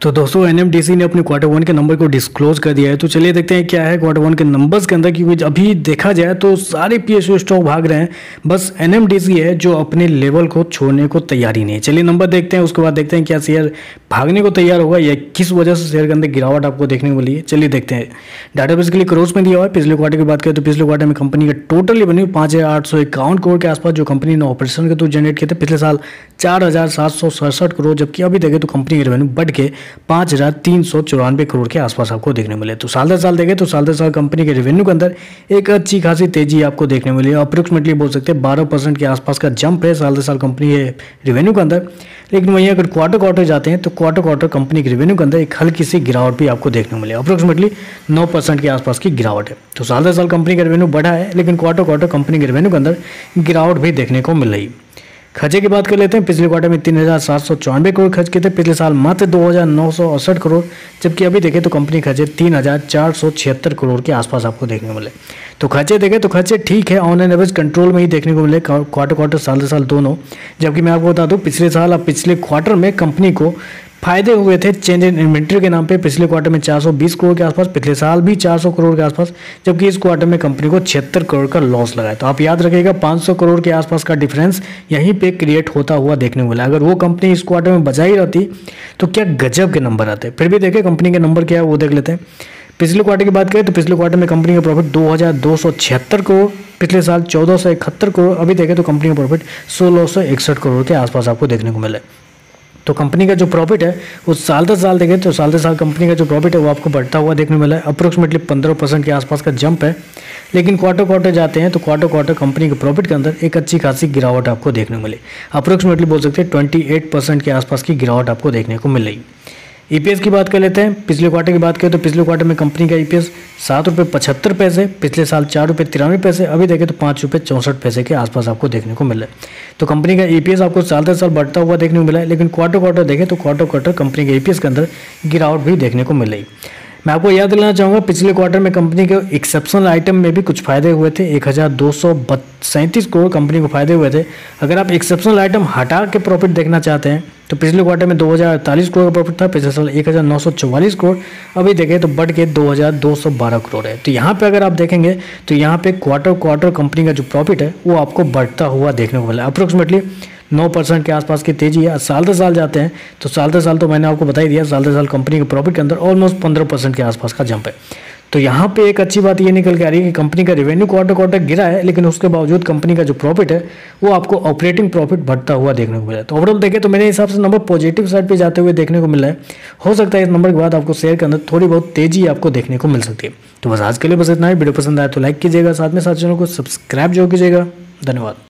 तो दोस्तों NMDC ने अपने क्वार्टर वन के नंबर को डिस्क्लोज कर दिया है। तो चलिए देखते हैं क्या है क्वार्टर वन के नंबर्स के अंदर, क्योंकि अभी देखा जाए तो सारे पीएसयू स्टॉक भाग रहे हैं। बस एनएमडीसी है जो अपने लेवल को छोड़ने को तैयारी नहीं है। चलिए नंबर देखते हैं, उसके बाद देखते हैं क्या शेयर भागने को तैयार होगा या किस वजह से शेयर के अंदर गिरावट आपको देखने को मिली चलिए देखते हैं। डाटा बेसिकली क्रोज में दिया हुआ है। पिछले क्वार्टर की बात करें तो पिछले क्वार्टर में कंपनी का टोटल रेवेन्यू पाँच हज़ार आठ सौ इक्यावन करोड़ के आसपास जो कंपनी ने ऑपरेशन के थ्रू जनरेट किए थे पिछले साल चार हज़ार सात सौ सड़सठ करोड़ जबकि अभी देखें तो कंपनी के रेवेन्यू बढ़ के पाँच हज़ार तीन सौ चौरानवे करोड़ के आसपास आपको देखने मिले। तो साल दर साल देखें तो साल दर साल कंपनी के रेवेन्यू के अंदर एक अच्छी खासी तेज़ी आपको देखने मिली। है अप्रोक्सीमेटली बोल सकते हैं बारह परसेंट के आसपास का जंप है साल दर साल कंपनी के रेवेन्यू के अंदर। लेकिन वहीं अगर क्वार्टर क्वार्टर जाते हैं तो क्वार्टर क्वार्टर कंपनी के रेवेन्यू के अंदर एक हल्की सी गिरावट भी आपको देखने मिले। अप्रोक्सीमेटली नौ परसेंट के आसपास की गिरावट है। तो साल दर साल कंपनी का रेवेन्यू बढ़ा है, लेकिन क्वार्टर क्वार्टर कंपनी के रेवेन्यू के अंदर गिरावट भी देखने को मिल रही। खर्चे की बात कर लेते हैं, पिछले क्वार्टर में तीन हज़ार सात सौ चौरानवे करोड़ खर्च किए थे, पिछले साल मात्र दो हज़ार नौ सौ अड़सठ करोड़, जबकि अभी देखें तो कंपनी खर्चे तीन हज़ार चार सौ छिहत्तर करोड़ के आसपास आपको देखने को मिले। तो खर्चे देखें तो खर्चे ठीक है ऑनलाइन एवरेज कंट्रोल में ही देखने को मिले क्वार्टर क्वार्टर साल साल दोनों। जबकि मैं आपको बता दूँ, पिछले साल और पिछले क्वार्टर में कंपनी को फ़ायदे हुए थे चेंज इन इन्वेंट्री के नाम पे पिछले क्वार्टर में 420 करोड़ के आसपास, पिछले साल भी 400 करोड़ के आसपास, जबकि इस क्वार्टर में कंपनी को छिहत्तर करोड़ का लॉस लगा है। तो आप याद रखिएगा 500 करोड़ के आसपास का डिफरेंस यहीं पे क्रिएट होता हुआ देखने को मिला। अगर वो कंपनी इस क्वार्टर में बचा ही रहती तो क्या गजब के नंबर आते। फिर भी देखें कंपनी के नंबर क्या है, वो देख लेते हैं। पिछले क्वार्टर की बात करें तो पिछले क्वार्टर में कंपनी का प्रॉफिट दो हज़ार दो सौ छिहत्तर करोड़, पिछले साल चौदह करोड़, अभी देखें तो कंपनी का प्रॉफिट सोलह करोड़ के आसपास आपको देखने को मिला तो कंपनी का जो प्रॉफिट है, वो साल दर साल देखें तो साल दर साल कंपनी का जो प्रॉफिट है, वो आपको बढ़ता हुआ देखने मिला है। अप्रोक्सीमेटली पंद्रह परसेंट के आसपास का जंप है। लेकिन क्वार्टर क्वार्टर जाते हैं तो क्वार्टर क्वार्टर कंपनी के प्रॉफिट के अंदर एक अच्छी खासी गिरावट आपको देखने को मिली। अप्रोक्सीमेटली बोल सकते हैं ट्वेंटी एट परसेंट के आसपास की गिरावट आपको देखने को मिल रही। ईपीएस e की बात कर लेते हैं। पिछले क्वार्टर की बात करें तो पिछले क्वार्टर में कंपनी का ईपीएस सात रुपये पचहत्तर पैसे, पिछले साल चार रुपये तिरानवे पैसे, अभी देखें तो पाँच रुपये चौंसठ पैसे के आसपास आपको देखने को मिला है। तो कंपनी का ईपीएस आपको साल दर साल बढ़ता हुआ देखने को मिला है, लेकिन क्वार्टर क्वार्टर देखें तो क्वार्टर क्वार्टर कंपनी के ईपीएस के अंदर गिरावट भी देखने को मिल रही। मैं आपको याद दिलाना चाहूँगा, पिछले क्वार्टर में कंपनी के एक्सेप्शनल आइटम में भी कुछ फ़ायदे हुए थे। एक हज़ार दो सौ सैंतीस करोड़ कंपनी को फ़ायदे हुए थे। अगर आप एक्सेप्शनल आइटम हटा के प्रॉफिट देखना चाहते हैं तो पिछले क्वार्टर में दो हज़ार अड़तालीस करोड़ का प्रॉफिट था, पिछले साल एक हज़ार नौ सौ चौवालीस करोड़, अभी देखें तो बढ़ के दो हज़ार दो सौ बारह करोड़ है। तो यहाँ पे अगर आप देखेंगे तो यहाँ पे क्वार्टर क्वार्टर कंपनी का जो प्रॉफिट है, वो आपको बढ़ता हुआ देखने को मिला। अप्रोक्सीमेटली नौ परसेंट के आसपास की तेज़ी है। साल दर साल जाते हैं। तो साल दर साल तो मैंने आपको बता ही दिया, साल दर साल कंपनी के प्रॉफिट के अंदर ऑलमोस्ट पंद्रह परसेंट के आसपास का जंप है। तो यहाँ पे एक अच्छी बात ये निकल के आ रही है कि कंपनी का रेवेन्यू क्वार्टर क्वार्टर गिरा है, लेकिन उसके बावजूद कंपनी का जो प्रॉफिट है, वो आपको ऑपरेटिंग प्रॉफिट बढ़ता हुआ देखने को मिला है। तो ओवरऑल देखें तो मेरे हिसाब से नंबर पॉजिटिव साइड पे जाते हुए देखने को मिला है। हो सकता है इस नंबर के बाद आपको शेयर के अंदर थोड़ी बहुत तेज़ी आपको देखने को मिल सकती है। तो बस आज के लिए बस इतना ही। वीडियो पसंद आए तो लाइक कीजिएगा, साथ में साथ चैनल को सब्सक्राइब जो कीजिएगा। धन्यवाद।